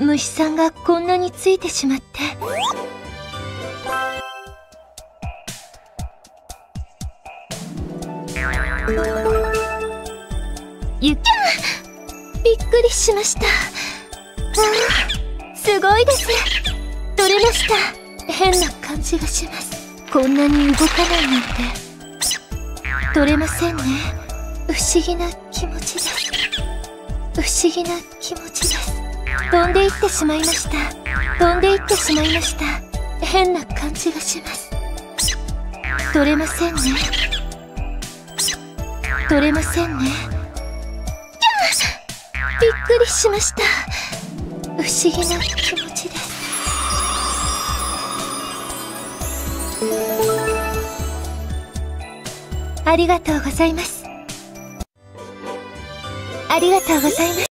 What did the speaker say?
虫さんがこんなについてしまって。ゆきびっくりしました。あすごいです。取れました。変な感じがします。こんなに動かないなんて。取れませんね。不思議な気持ちです。不思議な気持ちです。飛んでいってしまいました。飛んでいってしまいました。変な感じがします。取れませんね。取れませんね。びっくりしました。不思議な気持ちです。ありがとうございます。ありがとうございます。